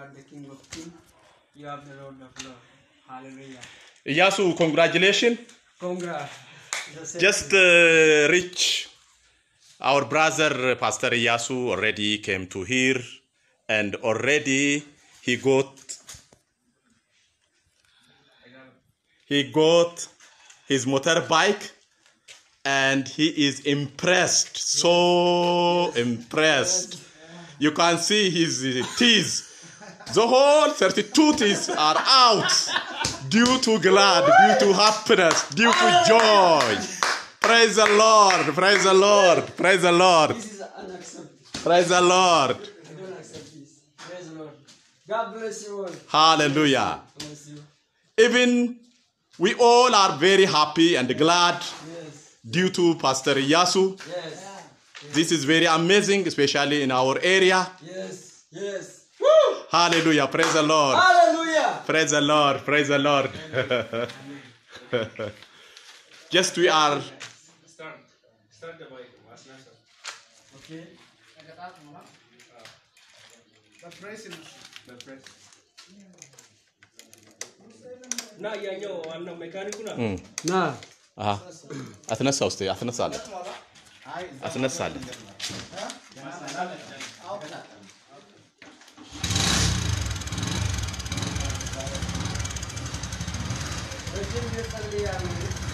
are the King of Kings. You have the Lord of Lords. Hallelujah. Iyasu, congratulations. Congrats. Just uh, reach our brother Pastor Yasu already came to here and already he got he got his motorbike and he is impressed so impressed you can see his teeth the whole 32 teeth are out due to glad due to happiness due to joy praise the lord praise the lord praise the lord This is unacceptable. praise the lord I don't accept this. Praise the Lord. God bless you all. hallelujah you. even we all are very happy and glad Yes. due to pastor yasu Yes. this is very amazing especially in our area Yes. Yes. hallelujah praise the lord Hallelujah. Praise the Lord, praise the Lord. Just we are Start. Start the mic. Mas nasa. Okay. The press. Na iya nyo ano mechanic na. Nah. አሀ አትነሳ ውስጥ አትነሳለት कर लिया हमने